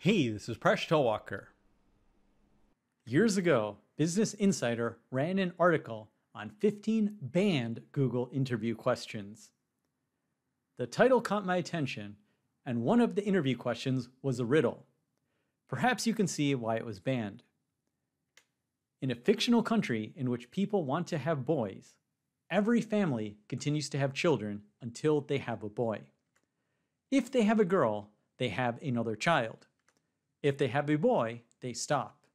Hey, this is Presh Talwalkar. Years ago, Business Insider ran an article on 15 banned Google interview questions. The title caught my attention, and one of the interview questions was a riddle. Perhaps you can see why it was banned. In a fictional country in which people want to have boys, every family continues to have children until they have a boy. If they have a girl, they have another child. If they have a boy, they stop.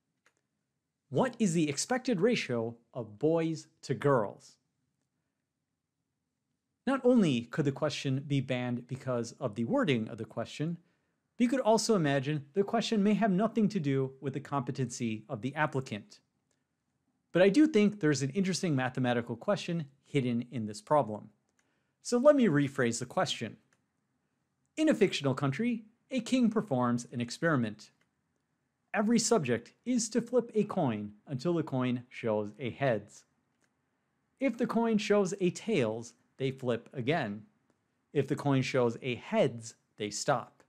What is the expected ratio of boys to girls? Not only could the question be banned because of the wording of the question, but you could also imagine the question may have nothing to do with the competency of the applicant. But I do think there's an interesting mathematical question hidden in this problem. So let me rephrase the question. In a fictional country, a king performs an experiment. Every subject is to flip a coin until the coin shows a heads. If the coin shows a tails, they flip again. If the coin shows a heads, they stop.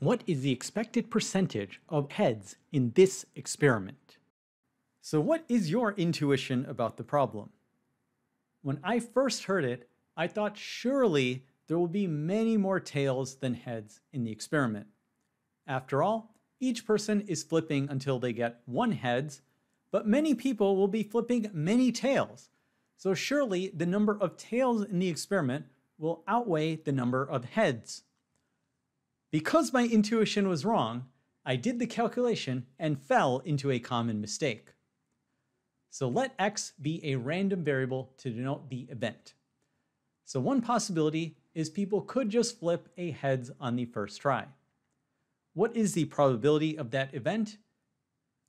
What is the expected percentage of heads in this experiment? So what is your intuition about the problem? When I first heard it, I thought surely there will be many more tails than heads in the experiment. After all, each person is flipping until they get one heads, but many people will be flipping many tails. So surely the number of tails in the experiment will outweigh the number of heads. Because my intuition was wrong, I did the calculation and fell into a common mistake. So let x be a random variable to denote the event. So one possibility is people could just flip a heads on the first try. What is the probability of that event?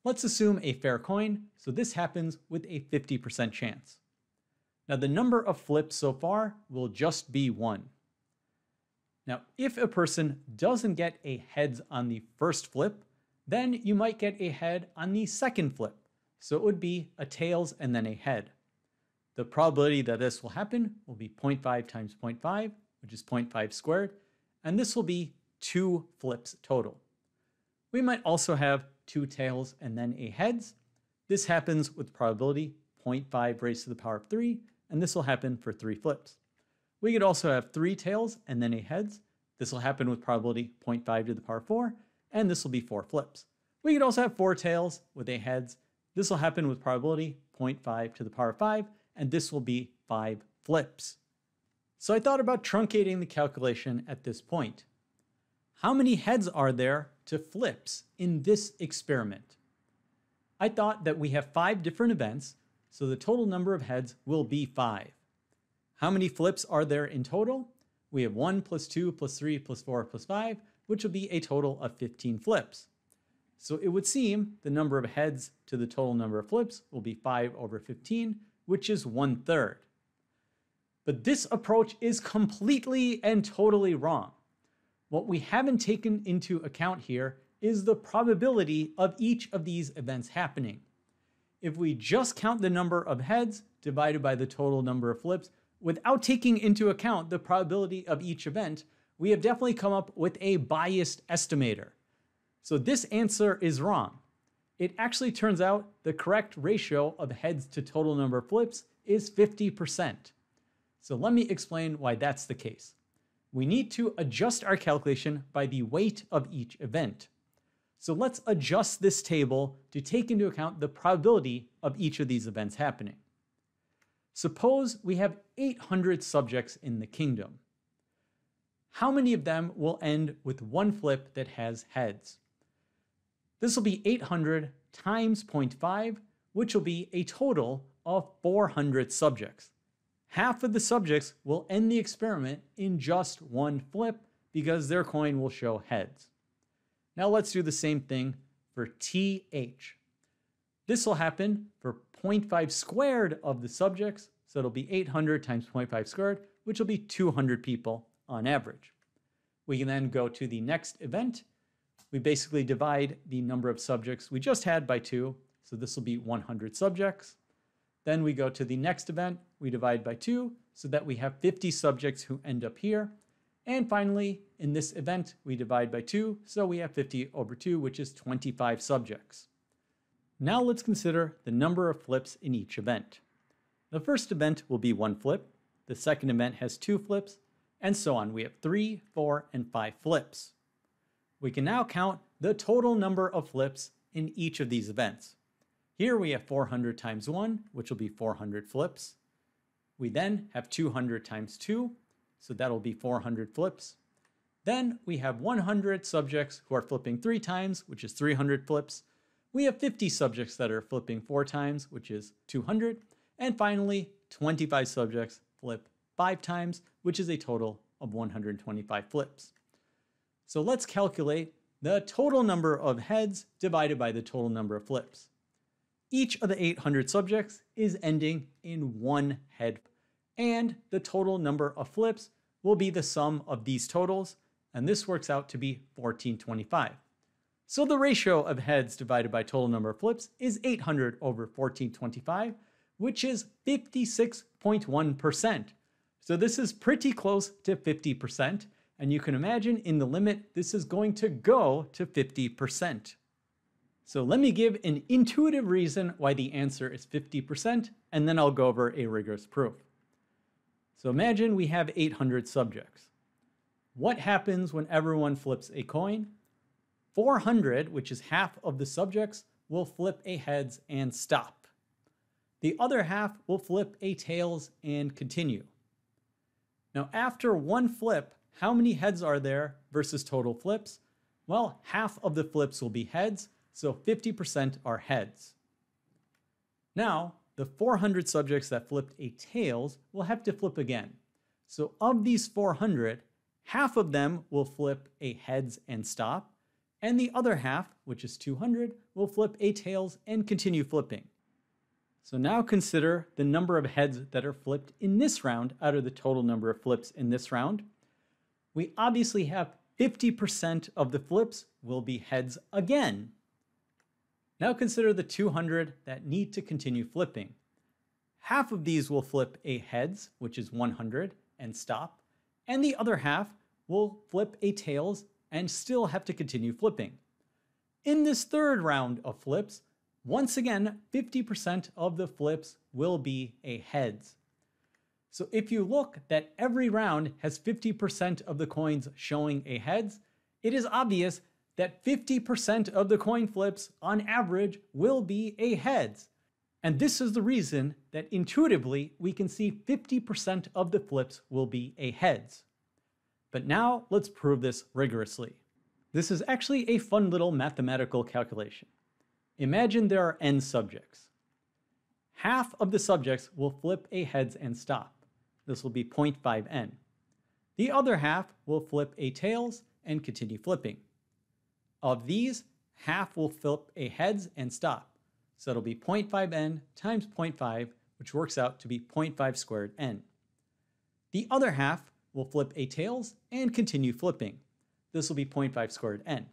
Let's assume a fair coin, so this happens with a 50% chance. Now the number of flips so far will just be one. Now if a person doesn't get a heads on the first flip, then you might get a head on the second flip. So it would be a tails and then a head. The probability that this will happen will be 0.5 times 0.5, which is 0.5 squared, and this will be two flips total. We might also have two tails and then a heads. This happens with probability 0.5 raised to the power of 3, and this will happen for three flips. We could also have three tails and then a heads. This will happen with probability 0.5 to the power of 4, and this will be four flips. We could also have four tails with a heads, this will happen with probability 0.5 to the power of 5, and this will be 5 flips. So I thought about truncating the calculation at this point. How many heads are there to flips in this experiment? I thought that we have five different events, so the total number of heads will be 5. How many flips are there in total? We have 1 plus 2 plus 3 plus 4 plus 5, which will be a total of 15 flips. So it would seem the number of heads to the total number of flips will be 5 over 15, which is one third. But this approach is completely and totally wrong. What we haven't taken into account here is the probability of each of these events happening. If we just count the number of heads divided by the total number of flips without taking into account the probability of each event, we have definitely come up with a biased estimator. So this answer is wrong. It actually turns out the correct ratio of heads to total number of flips is 50%. So let me explain why that's the case. We need to adjust our calculation by the weight of each event. So let's adjust this table to take into account the probability of each of these events happening. Suppose we have 800 subjects in the kingdom. How many of them will end with one flip that has heads? This will be 800 times 0.5, which will be a total of 400 subjects. Half of the subjects will end the experiment in just one flip because their coin will show heads. Now let's do the same thing for TH. This will happen for 0.5 squared of the subjects, so it'll be 800 times 0.5 squared, which will be 200 people on average. We can then go to the next event, we basically divide the number of subjects we just had by two. So this will be 100 subjects. Then we go to the next event, we divide by two so that we have 50 subjects who end up here. And finally, in this event, we divide by 2, so we have 50 over 2, which is 25 subjects. Now let's consider the number of flips in each event. The first event will be one flip, the second event has two flips, and so on. We have three, four, and five flips. We can now count the total number of flips in each of these events. Here we have 400 times 1, which will be 400 flips. We then have 200 times 2, so that'll be 400 flips. Then we have 100 subjects who are flipping three times, which is 300 flips. We have 50 subjects that are flipping four times, which is 200. And finally, 25 subjects flip five times, which is a total of 125 flips. So let's calculate the total number of heads divided by the total number of flips. Each of the 800 subjects is ending in one head, and the total number of flips will be the sum of these totals, and this works out to be 1425. So the ratio of heads divided by total number of flips is 800 over 1425, which is 56.1%. So this is pretty close to 50%, and you can imagine in the limit, this is going to go to 50%. So let me give an intuitive reason why the answer is 50%, and then I'll go over a rigorous proof. So imagine we have 800 subjects. What happens when everyone flips a coin? 400, which is half of the subjects, will flip a heads and stop. The other half will flip a tails and continue. Now, after one flip, how many heads are there versus total flips? Well, half of the flips will be heads, so 50% are heads. Now, the 400 subjects that flipped a tails will have to flip again. So of these 400, half of them will flip a heads and stop, and the other half, which is 200, will flip a tails and continue flipping. So now consider the number of heads that are flipped in this round out of the total number of flips in this round. We obviously have 50% of the flips will be heads again, now consider the 200 that need to continue flipping. Half of these will flip a heads, which is 100, and stop, and the other half will flip a tails and still have to continue flipping. In this third round of flips, once again, 50% of the flips will be a heads. So if you look that every round has 50% of the coins showing a heads, it is obvious that 50% of the coin flips on average will be a heads. And this is the reason that intuitively we can see 50% of the flips will be a heads. But now let's prove this rigorously. This is actually a fun little mathematical calculation. Imagine there are n subjects. Half of the subjects will flip a heads and stop. This will be 0.5n. The other half will flip a tails and continue flipping. Of these, half will flip a heads and stop. So it'll be 0.5n times 0.5, which works out to be 0.5 squared n. The other half will flip a tails and continue flipping. This will be 0.5 squared n.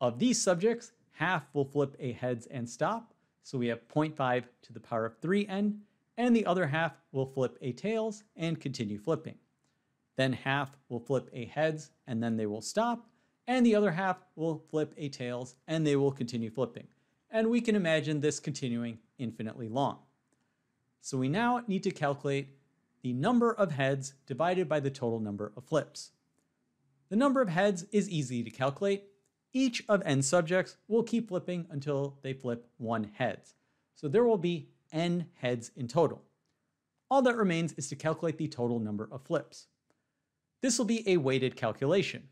Of these subjects, half will flip a heads and stop, so we have 0.5 to the power of 3n, and the other half will flip a tails and continue flipping. Then half will flip a heads and then they will stop, and the other half will flip a tails and they will continue flipping. And we can imagine this continuing infinitely long. So we now need to calculate the number of heads divided by the total number of flips. The number of heads is easy to calculate. Each of n subjects will keep flipping until they flip one heads. So there will be n heads in total. All that remains is to calculate the total number of flips. This will be a weighted calculation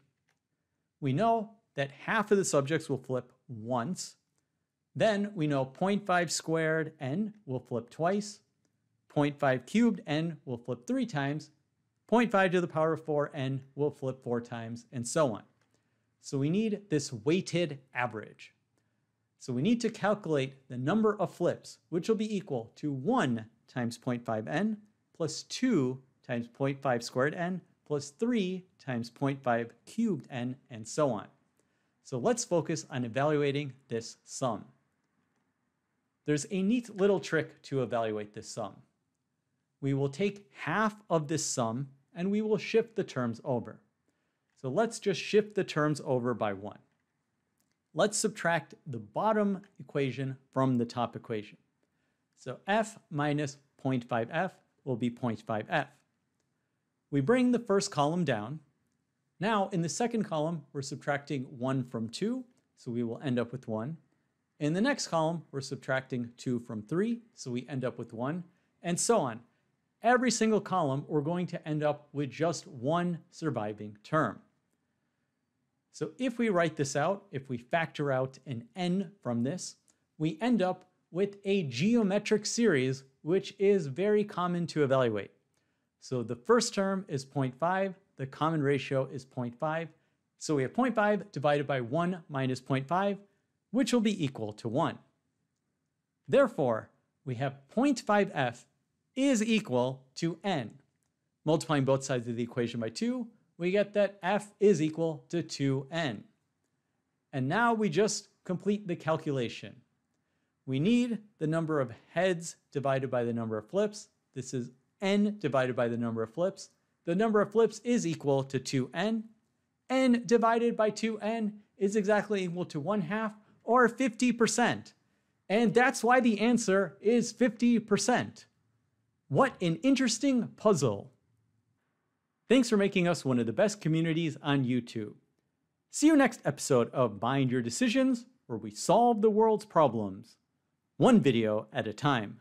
we know that half of the subjects will flip once. Then we know 0.5 squared n will flip twice. 0.5 cubed n will flip three times. 0.5 to the power of 4 n will flip four times, and so on. So we need this weighted average. So we need to calculate the number of flips, which will be equal to 1 times 0.5 n plus 2 times 0.5 squared n plus 3 times 0.5 cubed n, and so on. So let's focus on evaluating this sum. There's a neat little trick to evaluate this sum. We will take half of this sum and we will shift the terms over. So let's just shift the terms over by 1. Let's subtract the bottom equation from the top equation. So f minus 0.5f will be 0.5f. We bring the first column down. Now in the second column, we're subtracting 1 from 2, so we will end up with 1. In the next column, we're subtracting 2 from 3, so we end up with 1, and so on. Every single column, we're going to end up with just one surviving term. So if we write this out, if we factor out an n from this, we end up with a geometric series, which is very common to evaluate. So the first term is 0.5, the common ratio is 0.5. So we have 0.5 divided by 1 minus 0.5, which will be equal to 1. Therefore, we have 0.5f is equal to n. Multiplying both sides of the equation by 2, we get that f is equal to 2n. And now we just complete the calculation. We need the number of heads divided by the number of flips. This is n divided by the number of flips. The number of flips is equal to 2n. n divided by 2n is exactly equal to 1 half or 50%. And that's why the answer is 50%. What an interesting puzzle. Thanks for making us one of the best communities on YouTube. See you next episode of Mind Your Decisions, where we solve the world's problems, one video at a time.